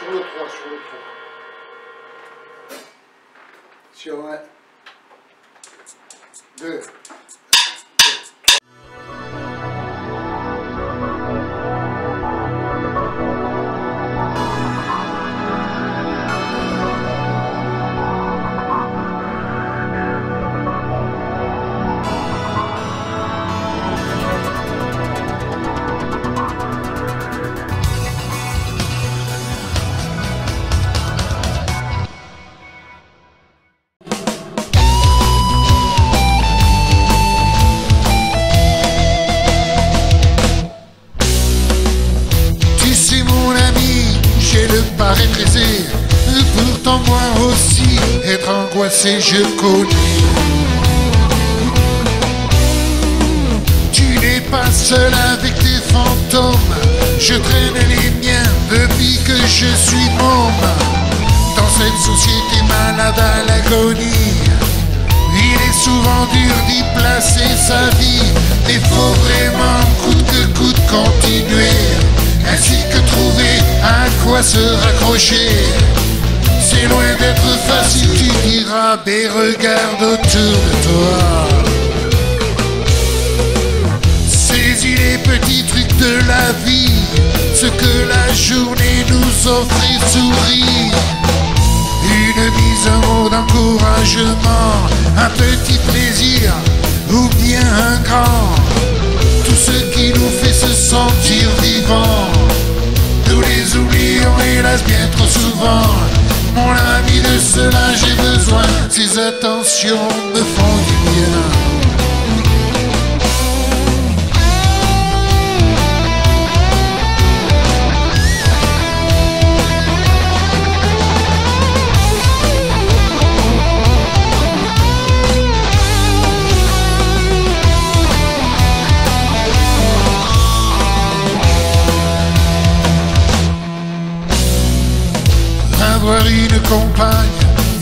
除了脱，除了脱。Все. Да. Tu sais mon ami, j'ai le pareil pressé. Pourtant moi aussi, être angoissé je connais. Tu n'es pas seul avec tes fantômes. Je traîne les miens depuis que je suis môme Dans cette société malade à l'agonie il est souvent dur d'y placer sa vie, mais faut vraiment coûte que coûte continuer, ainsi que trouver à quoi se raccrocher. C'est loin d'être facile, tu diras, mais regarde autour de toi. Saisis les petits trucs de la vie, ce que la journée nous offre et sourit. Une mise en mot d'encouragement, un petit plaisir ou bien un grand. Tout ce qui nous fait se sentir vivants. Nous les oublions hélas bien trop souvent. Mon ami de cela j'ai besoin, ces attentions me font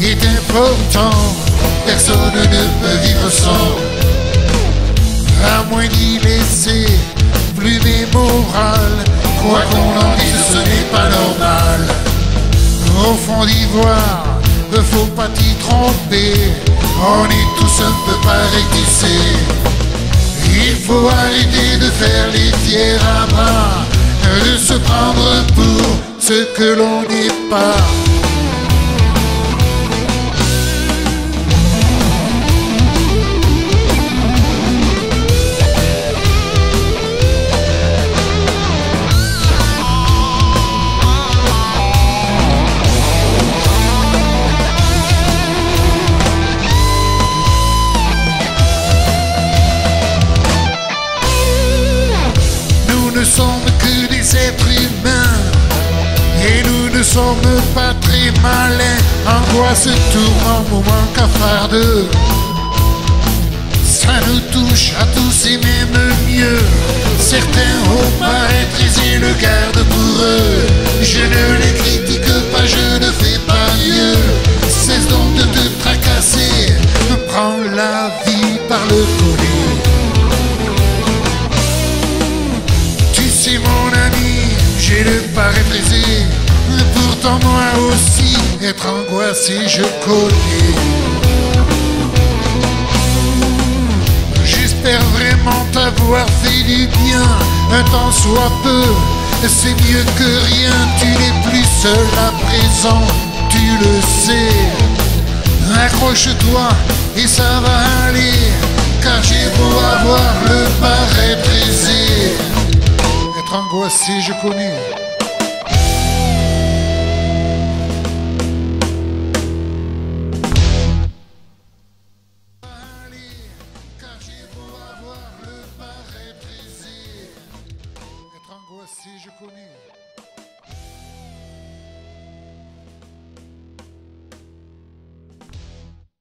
est important, personne ne peut vivre sans. À moins d'y laisser plus des morales, quoi qu'on en dise, ce n'est pas normal. Au fond d'ivoire, ne faut pas t'y tromper, on est tous un peu sais. Il faut arrêter de faire les fiers à bras, de se prendre pour ce que l'on n'est pas. Sommes pas très malins. Angoisse, tourment, moment cafardeux. Ça nous touche à tous et même mieux. Certains paraître aisés le gardent pour eux. Je ne les critique pas, je ne fais pas mieux. Cesse donc de te tracasser, prends la vie par le collet. Tu sais mon ami, j'ai le pareil pressé Moi aussi, être angoissé je connais. J'espère vraiment t'avoir fait du bien Un temps soit peu, c'est mieux que rien Tu n'es plus seul à présent, tu le sais. Accroche-toi et ça va aller Car j'ai beau avoir le paraître aisé être angoissé, je connais. Avoir le